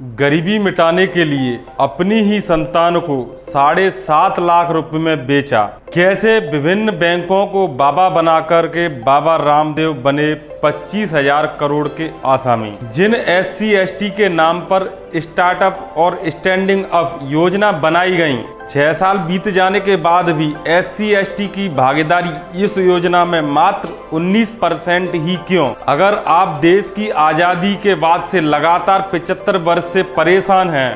गरीबी मिटाने के लिए अपनी ही संतान को साढ़े सात लाख रुपए में बेचा। कैसे विभिन्न बैंकों को बाबा बनाकर के बाबा रामदेव बने पच्चीस हज़ार करोड़ के आसामी। जिन एस सी के नाम पर स्टार्टअप और स्टैंडिंग अप योजना बनाई गई, छह साल बीत जाने के बाद भी एस सी की भागीदारी इस योजना में मात्र 19 परसेंट ही क्यों? अगर आप देश की आज़ादी के बाद से लगातार 75 वर्ष से परेशान हैं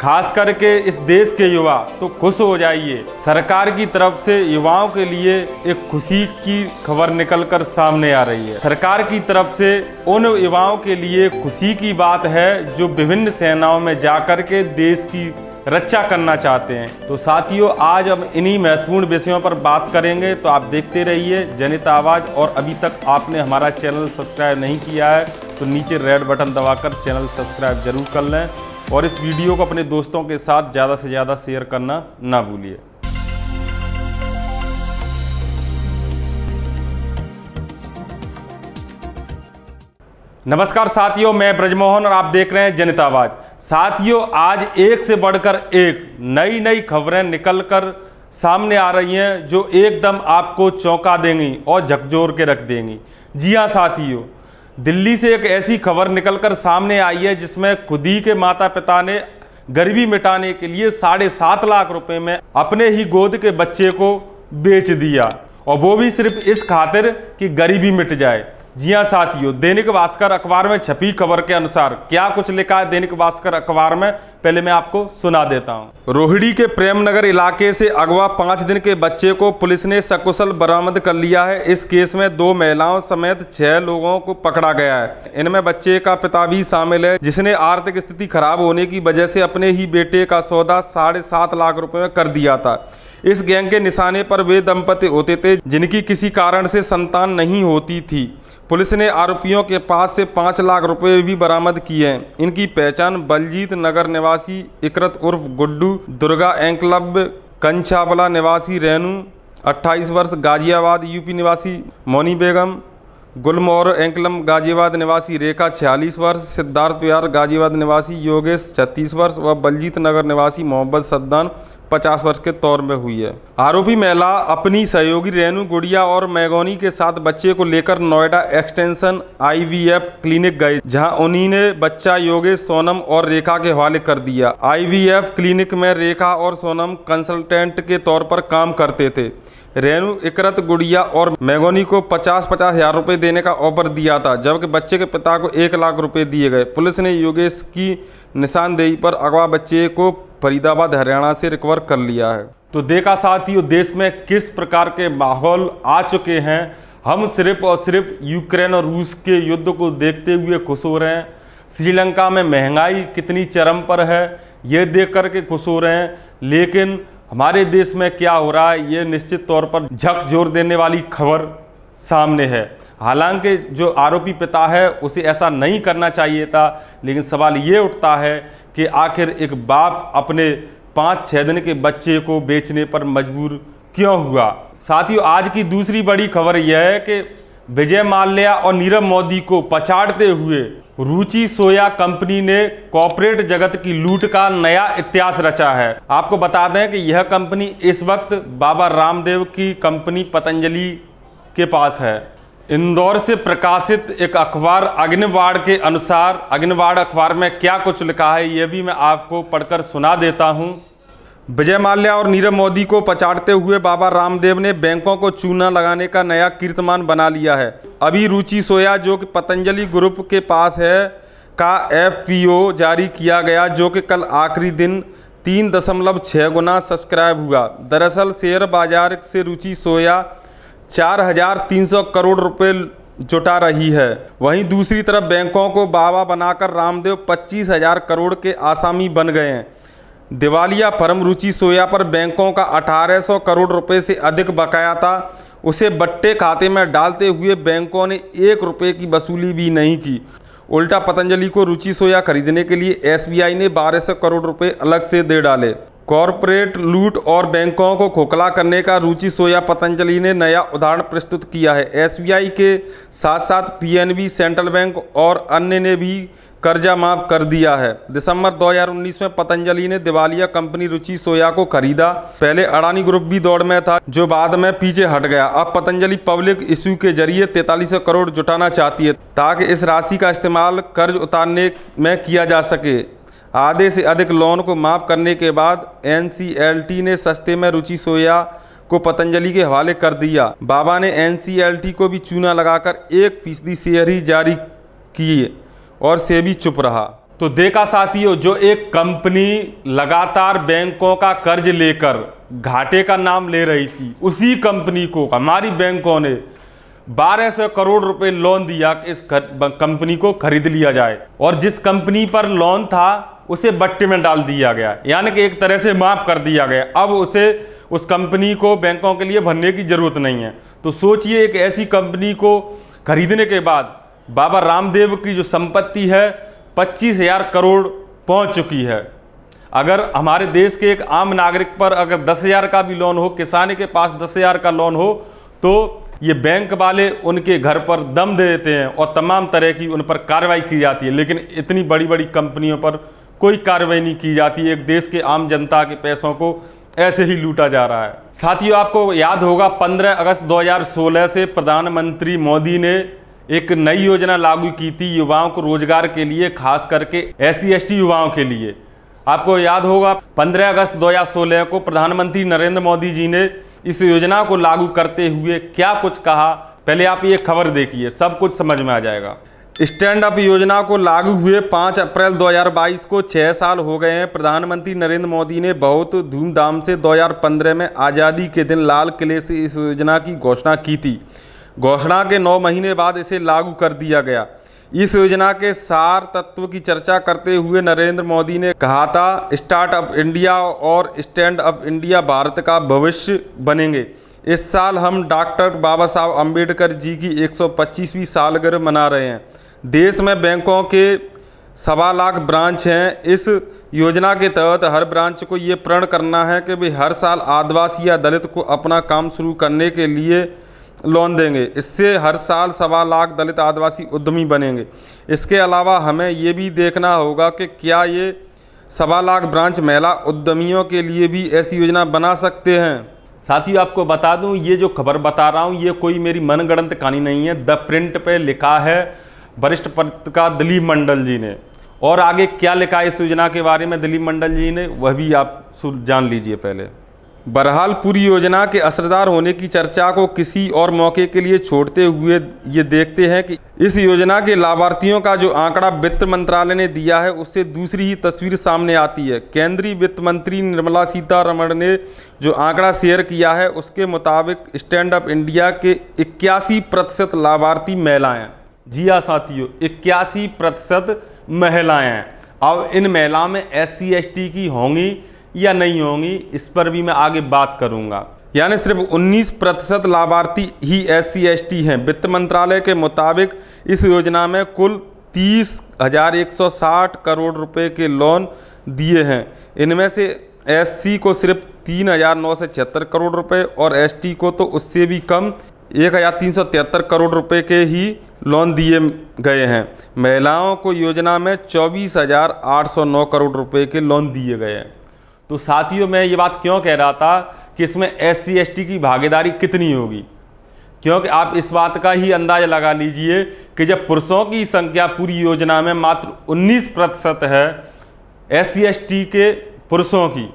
खास करके इस देश के युवा तो खुश हो जाइए। सरकार की तरफ़ से युवाओं के लिए एक खुशी की खबर निकलकर सामने आ रही है। सरकार की तरफ़ से उन युवाओं के लिए खुशी की बात है, जो विभिन्न सेनाओं में जाकर के देश की रक्षा करना चाहते हैं। तो साथियों, आज हम इन्हीं महत्वपूर्ण विषयों पर बात करेंगे। तो आप देखते रहिए जनित आवाज़, और अभी तक आपने हमारा चैनल सब्सक्राइब नहीं किया है तो नीचे रेड बटन दबाकर चैनल सब्सक्राइब ज़रूर कर लें। और इस वीडियो को अपने दोस्तों के साथ ज़्यादा से ज़्यादा शेयर करना ना भूलिए। नमस्कार साथियों, मैं ब्रजमोहन और आप देख रहे हैं जनता आवाज़। साथियों, आज एक से बढ़कर एक नई नई खबरें निकलकर सामने आ रही हैं, जो एकदम आपको चौंका देंगी और झकझोर के रख देंगी। जी हाँ साथियों दिल्ली से एक ऐसी खबर निकलकर सामने आई है जिसमें खुद ही के माता पिता ने गरीबी मिटाने के लिए साढ़े सात लाख रुपए में अपने ही गोद के बच्चे को बेच दिया। और वो भी सिर्फ़ इस खातिर कि गरीबी मिट जाए। जी हाँ साथियों, दैनिक भास्कर अखबार में छपी खबर के अनुसार क्या कुछ लिखा है दैनिक भास्कर अखबार में, पहले मैं आपको सुना देता हूँ। रोहिड़ी के प्रेमनगर इलाके से अगवा पाँच दिन के बच्चे को पुलिस ने सकुशल बरामद कर लिया है। इस केस में दो महिलाओं समेत छह लोगों को पकड़ा गया है। इनमें बच्चे का पिता भी शामिल है, जिसने आर्थिक स्थिति खराब होने की वजह से अपने ही बेटे का सौदा साढ़े सात लाख रुपए में कर दिया था। इस गैंग के निशाने पर वे दंपति होते थे, जिनकी किसी कारण से संतान नहीं होती थी। पुलिस ने आरोपियों के पास से पाँच लाख रुपए भी बरामद किए। हैं इनकी पहचान बलजीत नगर निवासी इकरत उर्फ़ गुड्डू, दुर्गा एंक्लब कंछावला निवासी रेनू 28 वर्ष गाजियाबाद, यूपी निवासी मोनी बेगम गुलमोर, एंकलम, गाजियाबाद निवासी रेखा छियालीस वर्ष, सिद्धार्थ बिहार गाजियाबाद निवासी योगेश छत्तीस वर्ष व बलजीत नगर निवासी मोहम्मद सद्दान पचास वर्ष के तौर में हुई है। आरोपी महिला अपनी सहयोगी रेणु गुड़िया और मैगोनी के साथ बच्चे को लेकर नोएडा एक्सटेंशन आईवीएफ क्लिनिक गए, जहाँ उन्हीं ने बच्चा योगेश सोनम और रेखा के हवाले कर दिया। आईवीएफ क्लिनिक में रेखा और सोनम कंसल्टेंट के तौर पर काम करते थे। रेणु, इकरत, गुड़िया और मैगोनी को पचास पचास हज़ार रुपये देने का ऑफ़र दिया था, जबकि बच्चे के पिता को एक लाख रुपए दिए गए। पुलिस ने योगेश की निशानदेही पर अगवा बच्चे को फरीदाबाद, हरियाणा से रिकवर कर लिया है। तो देखा साथियों देश में किस प्रकार के माहौल आ चुके हैं? हम सिर्फ़ और सिर्फ़ यूक्रेन और रूस के युद्ध को देखते हुए खुश हो रहे हैं। श्रीलंका में महँगाई कितनी चरम पर है, ये देख कर के खुश हो रहे हैं। लेकिन हमारे देश में क्या हो रहा है, ये निश्चित तौर पर झकझोर देने वाली खबर सामने है। हालाँकि जो आरोपी पिता है, उसे ऐसा नहीं करना चाहिए था, लेकिन सवाल ये उठता है कि आखिर एक बाप अपने पाँच छः दिन के बच्चे को बेचने पर मजबूर क्यों हुआ? साथियों, आज की दूसरी बड़ी खबर यह है कि विजय माल्या और नीरव मोदी को पछाड़ते हुए रुचि सोया कंपनी ने कॉरपोरेट जगत की लूट का नया इतिहास रचा है। आपको बता दें कि यह कंपनी इस वक्त बाबा रामदेव की कंपनी पतंजलि के पास है। इंदौर से प्रकाशित एक अखबार अग्निवाड़ के अनुसार, अग्निवाड़ अखबार में क्या कुछ लिखा है, यह भी मैं आपको पढ़कर सुना देता हूँ। विजय माल्या और नीरव मोदी को पचाड़ते हुए बाबा रामदेव ने बैंकों को चूना लगाने का नया कीर्तमान बना लिया है। अभी रुचि सोया जो कि पतंजलि ग्रुप के पास है, का एफपीओ जारी किया गया जो कि कल आखिरी दिन तीन दशमलव छः गुना सब्सक्राइब हुआ। दरअसल शेयर बाज़ार से रुचि सोया चार हज़ार तीन सौ करोड़ रुपए जुटा रही है। वहीं दूसरी तरफ़ बैंकों को बाबा बनाकर रामदेव पच्चीस हज़ार करोड़ के आसामी बन गए हैं। दिवालिया फर्म रुचि सोया पर बैंकों का 1800 करोड़ रुपए से अधिक बकाया था। उसे बट्टे खाते में डालते हुए बैंकों ने एक रुपये की वसूली भी नहीं की। उल्टा पतंजलि को रुचि सोया खरीदने के लिए एसबीआई ने 1200 करोड़ रुपए अलग से दे डाले। कॉरपोरेट लूट और बैंकों को खोखला करने का रुचि सोया पतंजलि ने नया उदाहरण प्रस्तुत किया है। एसबीआई के साथ साथ पीएनबी, सेंट्रल बैंक और अन्य ने भी कर्जा माफ़ कर दिया है। दिसंबर 2019 में पतंजलि ने दिवालिया कंपनी रुचि सोया को खरीदा। पहले अडानी ग्रुप भी दौड़ में था, जो बाद में पीछे हट गया। अब पतंजलि पब्लिक इश्यू के ज़रिए तैतालीस करोड़ जुटाना चाहती है, ताकि इस राशि का इस्तेमाल कर्ज उतारने में किया जा सके। आधे से अधिक लोन को माफ़ करने के बाद एनसीएलटी ने सस्ते में रुचि सोया को पतंजलि के हवाले कर दिया। बाबा ने एनसीएलटी को भी चूना लगाकर एक फ़ीसदी शेयर ही जारी किए। और से भी चुप रहा। तो देखा साथियों, जो एक कंपनी लगातार बैंकों का कर्ज लेकर घाटे का नाम ले रही थी, उसी कंपनी को, हमारी बैंकों ने 1200 करोड़ रुपए लोन दिया कि इस कंपनी को खरीद लिया जाए। और जिस कंपनी पर लोन था, उसे बट्टे में डाल दिया गया। यानी कि एक तरह से माफ़ कर दिया गया। अब उसे उस कंपनी को बैंकों के लिए भरने की ज़रूरत नहीं है। तो सोचिए, एक ऐसी कंपनी को खरीदने के बाद बाबा रामदेव की जो संपत्ति है, पच्चीस हज़ार करोड़ पहुँच चुकी है। अगर हमारे देश के एक आम नागरिक पर अगर दस हज़ार का भी लोन हो, किसान के पास दस हज़ार का लोन हो तो ये बैंक वाले उनके घर पर दम दे देते हैं और तमाम तरह की उन पर कार्रवाई की जाती है। लेकिन इतनी बड़ी बड़ी कंपनियों पर कोई कार्रवाई नहीं की जाती। एक देश के आम जनता के पैसों को ऐसे ही लूटा जा रहा है। साथियों, आपको याद होगा 15 अगस्त 2016 से प्रधानमंत्री मोदी ने एक नई योजना लागू की थी युवाओं को रोज़गार के लिए, खास करके एस सी युवाओं के लिए। आपको याद होगा 15 अगस्त 2016 को प्रधानमंत्री नरेंद्र मोदी जी ने इस योजना को लागू करते हुए क्या कुछ कहा? पहले आप ये खबर देखिए, सब कुछ समझ में आ जाएगा। स्टैंड अप योजना को लागू हुए 5 अप्रैल 2022 को छः साल हो गए हैं। प्रधानमंत्री नरेंद्र मोदी ने बहुत धूमधाम से 2015 में आज़ादी के दिन लाल किले से इस योजना की घोषणा की थी। घोषणा के नौ महीने बाद इसे लागू कर दिया गया। इस योजना के सार तत्व की चर्चा करते हुए नरेंद्र मोदी ने कहा था स्टार्टअप इंडिया और स्टैंड अप इंडिया भारत का भविष्य बनेंगे। इस साल हम डॉक्टर बाबा साहब अंबेडकर जी की 125वीं सालगिरह मना रहे हैं। देश में बैंकों के सवा लाख ब्रांच हैं। इस योजना के तहत हर ब्रांच को ये प्रण करना है कि भाई हर साल आदिवासी या दलित को अपना काम शुरू करने के लिए लोन देंगे। इससे हर साल सवा लाख दलित आदिवासी उद्यमी बनेंगे। इसके अलावा हमें ये भी देखना होगा कि क्या ये सवा लाख ब्रांच महिला उद्यमियों के लिए भी ऐसी योजना बना सकते हैं। साथ ही आपको बता दूँ, ये जो खबर बता रहा हूँ, ये कोई मेरी मनगढ़ंत कहानी नहीं है। द प्रिंट पे लिखा है वरिष्ठ पत्रकार दिलीप मंडल जी ने। और आगे क्या लिखा है इस योजना के बारे में दिलीप मंडल जी ने, वह भी आप जान लीजिए पहले। बहरहाल पूरी योजना के असरदार होने की चर्चा को किसी और मौके के लिए छोड़ते हुए ये देखते हैं कि इस योजना के लाभार्थियों का जो आंकड़ा वित्त मंत्रालय ने दिया है, उससे दूसरी ही तस्वीर सामने आती है। केंद्रीय वित्त मंत्री निर्मला सीतारमण ने जो आंकड़ा शेयर किया है, उसके मुताबिक स्टैंड अप इंडिया के इक्यासी प्रतिशत लाभार्थी महिलाएँ जी हाँ साथियों, इक्यासी प्रतिशत महिलाएँ अब इन महिलाओं में एस सी की होंगी या नहीं होंगी, इस पर भी मैं आगे बात करूँगा। यानी सिर्फ़ 19 प्रतिशत लाभार्थी ही एस सी हैं। वित्त मंत्रालय के मुताबिक इस योजना में कुल तीस हज़ार एक सौ साठ करोड़ रुपए के लोन दिए हैं। इनमें से एससी को सिर्फ़ तीन हज़ार नौ सौ छिहत्तर करोड़ रुपए और एसटी को तो उससे भी कम एक हज़ार तीन सौ तिहत्तर करोड़ रुपए के ही लोन दिए गए हैं। महिलाओं को योजना में चौबीस हज़ार आठ सौ नौ करोड़ रुपए के लोन दिए गए हैं। तो साथियों, मैं ये बात क्यों कह रहा था कि इसमें एस सी की भागीदारी कितनी होगी? क्योंकि आप इस बात का ही अंदाज़ा लगा लीजिए कि जब पुरुषों की संख्या पूरी योजना में मात्र 19 प्रतिशत है एस सी के पुरुषों की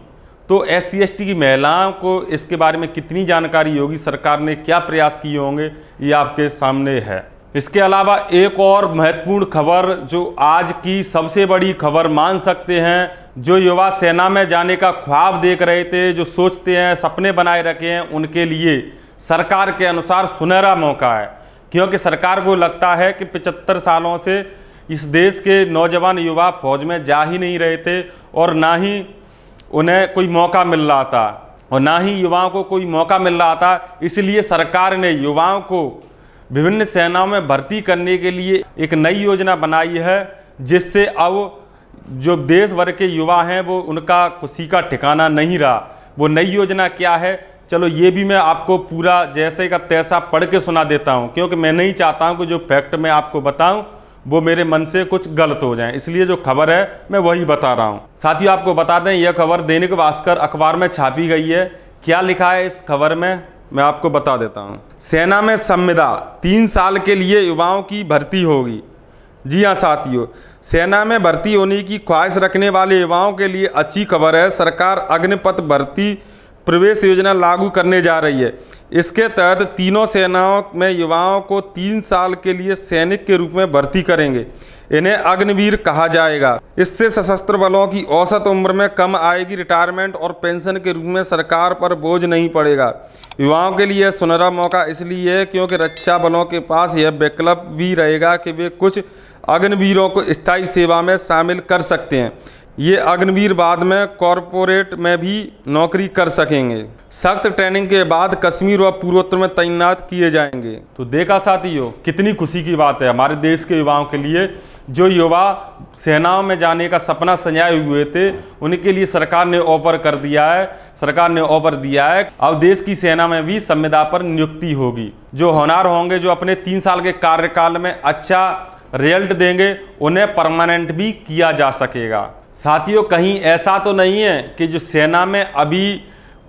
तो एस सी की महिलाओं को इसके बारे में कितनी जानकारी होगी? सरकार ने क्या प्रयास किए होंगे? ये आपके सामने है। इसके अलावा एक और महत्वपूर्ण खबर जो आज की सबसे बड़ी खबर मान सकते हैं जो युवा सेना में जाने का ख्वाब देख रहे थे, जो सोचते हैं, सपने बनाए रखे हैं, उनके लिए सरकार के अनुसार सुनहरा मौका है। क्योंकि सरकार को लगता है कि पिचहत्तर सालों से इस देश के नौजवान युवा फौज में जा ही नहीं रहे थे और ना ही उन्हें कोई मौका मिल रहा था और ना ही युवाओं को कोई मौका मिल रहा था। इसलिए सरकार ने युवाओं को विभिन्न सेनाओं में भर्ती करने के लिए एक नई योजना बनाई है, जिससे अब जो देश भर के युवा हैं, वो उनका खुशी का ठिकाना नहीं रहा। वो नई योजना क्या है? चलो ये भी मैं आपको पूरा जैसे का तैसा पढ़ के सुना देता हूँ, क्योंकि मैं नहीं चाहता हूँ कि जो फैक्ट मैं आपको बताऊँ, वो मेरे मन से कुछ गलत हो जाए। इसलिए जो खबर है, मैं वही बता रहा हूँ। साथियों, आपको बता दें, यह खबर दैनिक भास्कर अखबार में छापी गई है। क्या लिखा है इस खबर में? मैं आपको बता देता हूँ। सेना में संविदा, तीन साल के लिए युवाओं की भर्ती होगी। जी हाँ साथियों। सेना में भर्ती होने की ख्वाहिश रखने वाले युवाओं के लिए अच्छी खबर है। सरकार अग्निपथ भर्ती प्रवेश योजना लागू करने जा रही है। इसके तहत तीनों सेनाओं में युवाओं को तीन साल के लिए सैनिक के रूप में भर्ती करेंगे। इन्हें अग्निवीर कहा जाएगा। इससे सशस्त्र बलों की औसत उम्र में कम आएगी। रिटायरमेंट और पेंशन के रूप में सरकार पर बोझ नहीं पड़ेगा। युवाओं के लिए सुनहरा मौका इसलिए है क्योंकि रक्षा बलों के पास यह विकल्प भी रहेगा कि वे कुछ अग्निवीरों को स्थायी सेवा में शामिल कर सकते हैं। ये अग्निवीर बाद में कॉरपोरेट में भी नौकरी कर सकेंगे। सख्त ट्रेनिंग के बाद कश्मीर व पूर्वोत्तर में तैनात किए जाएँगे। तो देखा साथियों, कितनी खुशी की बात है। हमारे देश के युवाओं के लिए, जो युवा सेनाओं में जाने का सपना सजाए हुए थे, उनके लिए सरकार ने ऑफ़र कर दिया है। सरकार ने ऑफ़र दिया है, अब देश की सेना में भी संविदा पर नियुक्ति होगी। जो होनार होंगे, जो अपने तीन साल के कार्यकाल में अच्छा रिज़ल्ट देंगे, उन्हें परमानेंट भी किया जा सकेगा। साथियों, कहीं ऐसा तो नहीं है कि जो सेना में अभी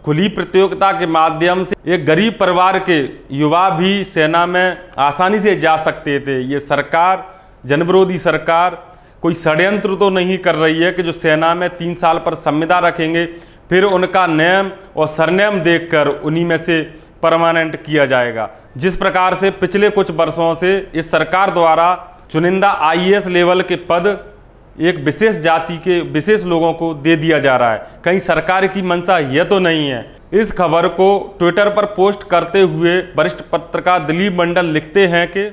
खुली प्रतियोगिता के माध्यम से एक गरीब परिवार के युवा भी सेना में आसानी से जा सकते थे। ये सरकार, जनविरोधी सरकार, कोई षड्यंत्र तो नहीं कर रही है कि जो सेना में तीन साल पर संविदा रखेंगे, फिर उनका नेम और सरनेम देखकर उन्हीं में से परमानेंट किया जाएगा। जिस प्रकार से पिछले कुछ वर्षों से इस सरकार द्वारा चुनिंदा आईएएस लेवल के पद एक विशेष जाति के विशेष लोगों को दे दिया जा रहा है। कहीं सरकार की मंशा यह तो नहीं है। इस खबर को ट्विटर पर पोस्ट करते हुए वरिष्ठ पत्रकार दिलीप मंडल लिखते हैं कि,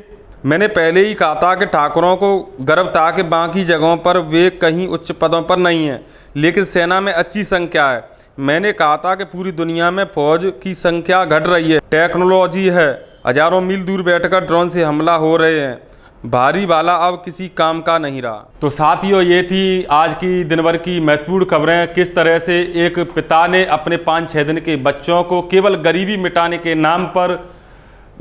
मैंने पहले ही कहा था कि ठाकुरों को गर्व था कि बाकी जगहों पर वे कहीं उच्च पदों पर नहीं हैं, लेकिन सेना में अच्छी संख्या है। मैंने कहा था कि पूरी दुनिया में फौज की संख्या घट रही है, टेक्नोलॉजी है, हज़ारों मील दूर बैठकर ड्रोन से हमला हो रहे हैं। भारी वाला अब किसी काम का नहीं रहा। तो साथियों ये थी आज की दिन भर की महत्वपूर्ण खबरें। किस तरह से एक पिता ने अपने पाँच छः दिन के बच्चों को केवल गरीबी मिटाने के नाम पर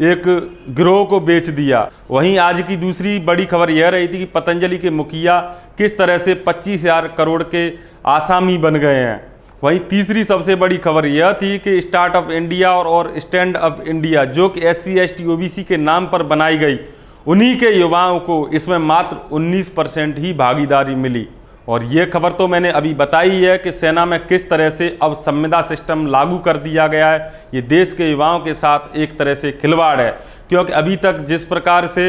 एक गिरोह को बेच दिया। वहीं आज की दूसरी बड़ी खबर यह रही थी कि पतंजलि के मुखिया किस तरह से पच्चीस हज़ार करोड़ के आसामी बन गए हैं। वहीं तीसरी सबसे बड़ी खबर यह थी कि स्टार्टअप इंडिया और, और स्टैंड अप इंडिया जो कि एस सी के नाम पर बनाई गई। उन्हीं के युवाओं को इसमें मात्र 19 परसेंट ही भागीदारी मिली। और ये खबर तो मैंने अभी बताई है कि सेना में किस तरह से अब संविदा सिस्टम लागू कर दिया गया है। ये देश के युवाओं के साथ एक तरह से खिलवाड़ है, क्योंकि अभी तक जिस प्रकार से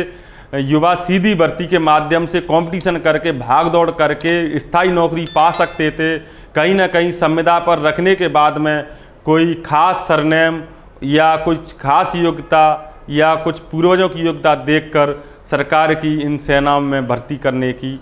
युवा सीधी भर्ती के माध्यम से कंपटीशन करके भाग दौड़ करके स्थायी नौकरी पा सकते थे, कहीं ना कहीं संविदा पर रखने के बाद में कोई खास सरनेम या कुछ खास योग्यता या कुछ पूर्वजों की योग्यता देखकर सरकार की इन सेनाओं में भर्ती करने की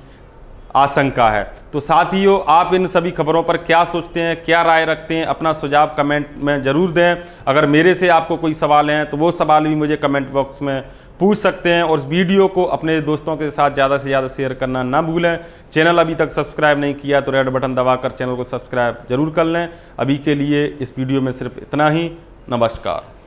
आशंका है। तो साथियों, आप इन सभी खबरों पर क्या सोचते हैं, क्या राय रखते हैं, अपना सुझाव कमेंट में ज़रूर दें। अगर मेरे से आपको कोई सवाल हैं तो वो सवाल भी मुझे कमेंट बॉक्स में पूछ सकते हैं और इस वीडियो को अपने दोस्तों के साथ ज़्यादा से ज़्यादा शेयर करना ना भूलें। चैनल अभी तक सब्सक्राइब नहीं किया तो रेड बटन दबाकर चैनल को सब्सक्राइब ज़रूर कर लें। अभी के लिए इस वीडियो में सिर्फ़ इतना ही। नमस्कार।